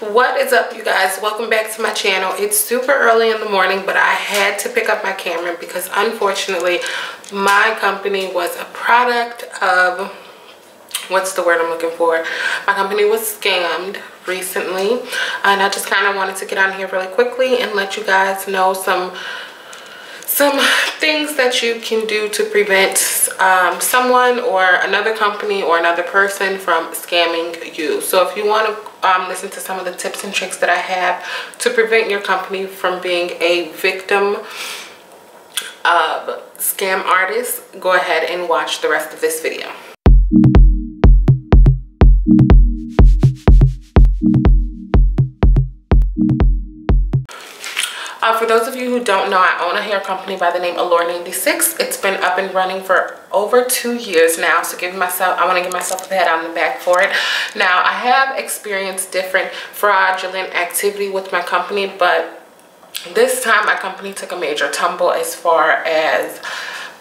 what is up you guys? Welcome back to my channel. It's super early in the morning but i had to pick up my camera because unfortunately my company was a product of what's the word i'm looking for? My company was scammed recently and i just kind of wanted to get on here really quickly and let you guys know some some things that you can do to prevent um, someone or another company or another person from scamming you. So if you want to um, listen to some of the tips and tricks that I have to prevent your company from being a victim of scam artists, go ahead and watch the rest of this video. Don't know, I own a hair company by the name Allure 96. It's been up and running for over two years now. So give myself, I want to give myself a pat on the back for it. Now, I have experienced different fraudulent activity with my company, but this time my company took a major tumble as far as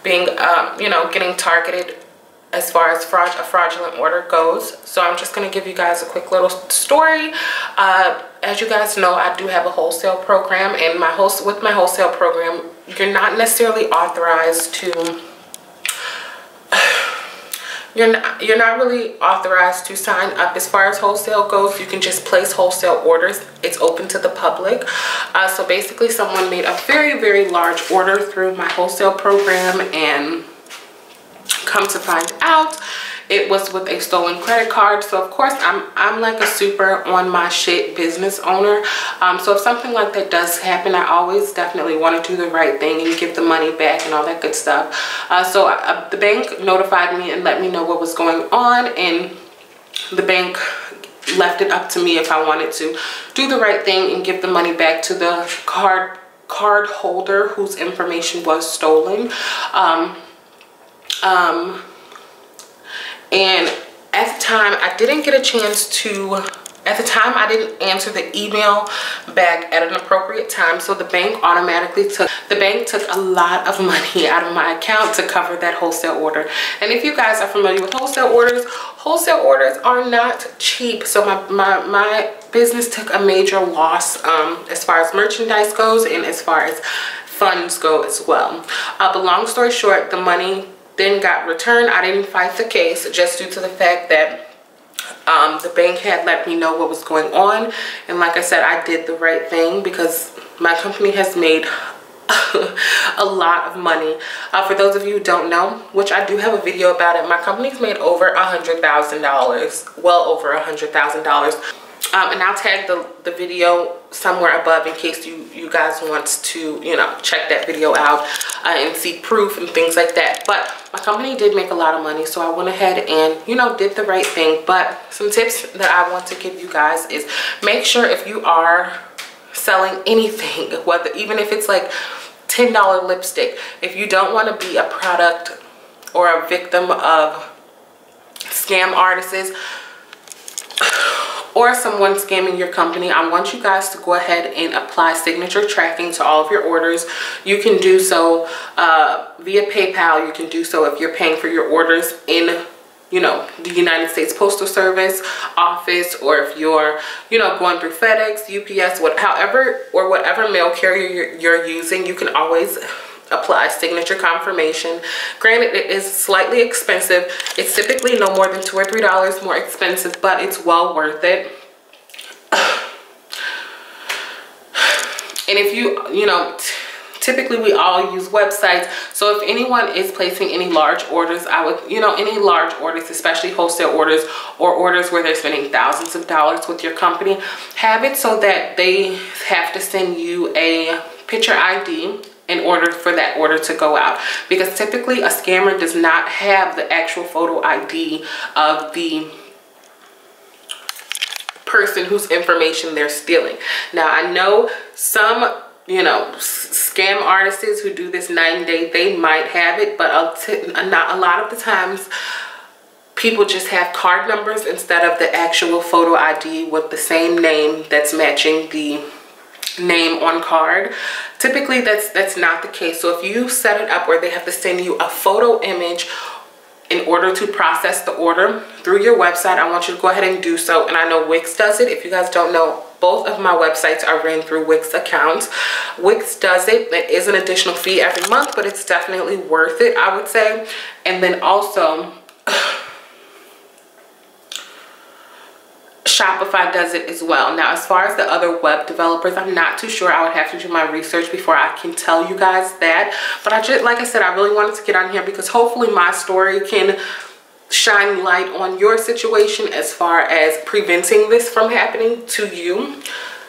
being, um, you know, getting targeted as far as fraud, a fraudulent order goes. So I'm just going to give you guys a quick little story. Uh, as you guys know, I do have a wholesale program and my host with my wholesale program, you're not necessarily authorized to you're not you're not really authorized to sign up. As far as wholesale goes you can just place wholesale orders. It's open to the public. Uh, so basically someone made a very very large order through my wholesale program and come to find out it was with a stolen credit card. So of course i'm i'm like a super on my shit business owner. Um, so if something like that does happen i always definitely want to do the right thing and give the money back and all that good stuff. Uh, so uh, the bank notified me and let me know what was going on and the bank left it up to me if i wanted to do the right thing and give the money back to the card card holder whose information was stolen. Um, um, and at the time I didn't get a chance to at the time I didn't answer the email back at an appropriate time. So the bank automatically took the bank took a lot of money out of my account to cover that wholesale order. And if you guys are familiar with wholesale orders wholesale orders are not cheap. So my my, my business took a major loss um, as far as merchandise goes and as far as funds go as well. Uh, but long story short the money then got returned. I didn't fight the case just due to the fact that um, the bank had let me know what was going on. And like I said, I did the right thing because my company has made a lot of money. Uh, for those of you who don't know, which I do have a video about it, my company's made over a $100,000, well over a $100,000 um, and I'll tag the, the video somewhere above in case you, you guys want to, you know, check that video out uh, and see proof and things like that. But my company did make a lot of money, so I went ahead and, you know, did the right thing. But some tips that I want to give you guys is make sure if you are selling anything, whether even if it's like $10 lipstick, if you don't want to be a product or a victim of scam artists, or someone scamming your company, I want you guys to go ahead and apply signature tracking to all of your orders. You can do so uh, via PayPal. You can do so if you're paying for your orders in you know the United States Postal Service office or if you're you know going through FedEx UPS what however or whatever mail carrier you're, you're using you can always apply signature confirmation. Granted it is slightly expensive. It's typically no more than two or three dollars more expensive but it's well worth it. And if you you know typically we all use websites. So if anyone is placing any large orders i would you know any large orders especially wholesale orders or orders where they're spending thousands of dollars with your company have it so that they have to send you a picture id in order for that order to go out because typically a scammer does not have the actual photo ID of the person whose information they're stealing. Now I know some you know scam artists who do this 90 day they might have it but not a lot of the times people just have card numbers instead of the actual photo ID with the same name that's matching the name on card typically that's that's not the case so if you set it up where they have to send you a photo image in order to process the order through your website, I want you to go ahead and do so. And I know Wix does it. If you guys don't know, both of my websites are ran through Wix accounts. Wix does it. It is an additional fee every month, but it's definitely worth it, I would say. And then also, Shopify does it as well. Now, as far as the other web developers, I'm not too sure. I would have to do my research before I can tell you guys that. But I just, like I said, I really wanted to get on here because hopefully my story can shine light on your situation as far as preventing this from happening to you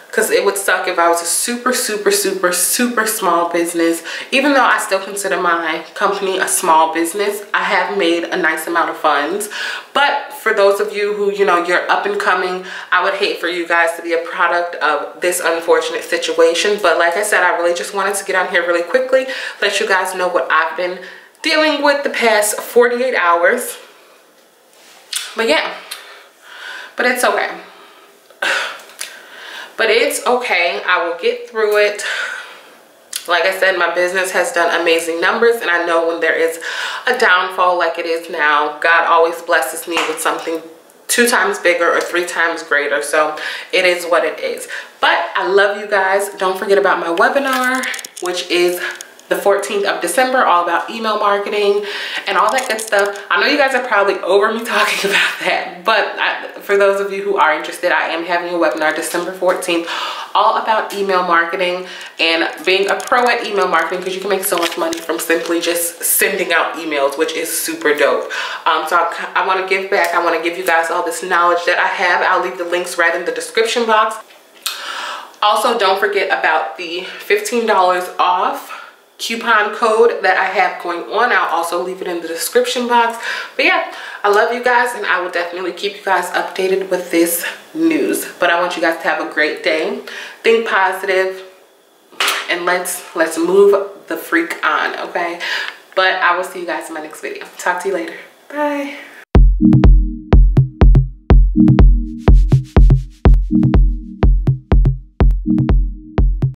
because it would suck if I was a super, super, super, super small business. Even though I still consider my company a small business, I have made a nice amount of funds. But for those of you who, you know, you're up and coming, I would hate for you guys to be a product of this unfortunate situation. But like I said, I really just wanted to get on here really quickly, let you guys know what I've been dealing with the past 48 hours. But yeah, but it's okay but it's okay. I will get through it. Like i said my business has done amazing numbers and i know when there is a downfall like it is now god always blesses me with something two times bigger or three times greater. So it is what it is. But i love you guys. Don't forget about my webinar which is the 14th of December, all about email marketing and all that good stuff. I know you guys are probably over me talking about that, but I, for those of you who are interested, I am having a webinar December 14th, all about email marketing and being a pro at email marketing because you can make so much money from simply just sending out emails, which is super dope. Um, so I, I want to give back. I want to give you guys all this knowledge that I have. I'll leave the links right in the description box. Also, don't forget about the $15 off coupon code that I have going on. I'll also leave it in the description box. But yeah, I love you guys and I will definitely keep you guys updated with this news. But I want you guys to have a great day. Think positive and let's let's move the freak on, okay? But I will see you guys in my next video. Talk to you later. Bye.